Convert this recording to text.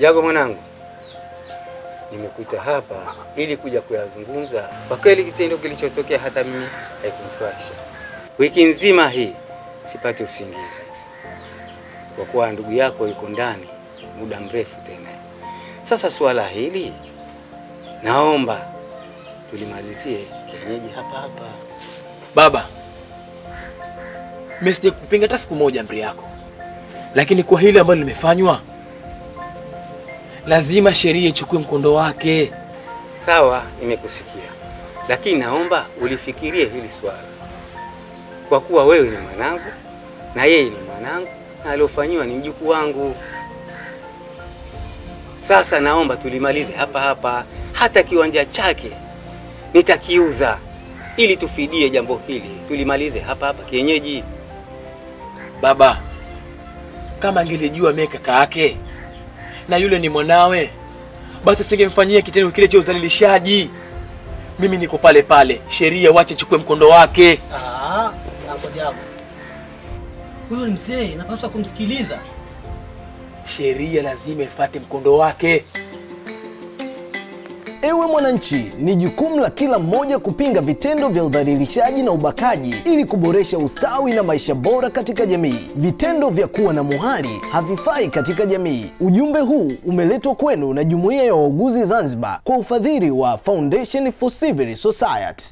Jago mwanangu, nimekuita hapa ili kuja kuyazungumza. Kwa kweli kitendo kilichotokea hata mimi haikunifurahisha. Wiki nzima hii sipati usingizi kwa kuwa ndugu yako yuko ndani muda mrefu tena. Sasa suala hili naomba tulimalizie kienyeji hapa hapa. Baba, mimi sijakupinga hata siku moja amri yako, lakini kwa hili ambalo limefanywa, lazima sheria ichukue mkondo wake. Sawa, nimekusikia, lakini naomba ulifikirie hili swala, kwa kuwa wewe ni mwanangu na yeye ni mwanangu na aliofanyiwa ni mjukuu wangu. Sasa naomba tulimalize hapa hapa, hata kiwanja chake nitakiuza ili tufidie jambo hili, tulimalize hapa hapa kienyeji. Baba, kama angelijua mimi kaka yake na yule ni mwanawe, basi asingemfanyia kitendo kile cha uzalilishaji Mimi niko pale pale, sheria wache chukue mkondo wake. Ah, hapo jambo. Huyo ni mzee, napaswa kumsikiliza. Sheria lazima ifate mkondo wake. Ewe mwananchi, ni jukumu la kila mmoja kupinga vitendo vya udhalilishaji na ubakaji ili kuboresha ustawi na maisha bora katika jamii. Vitendo vya kuwa na muhali havifai katika jamii. Ujumbe huu umeletwa kwenu na Jumuiya ya Wauguzi Zanzibar kwa ufadhili wa Foundation for Civil Society.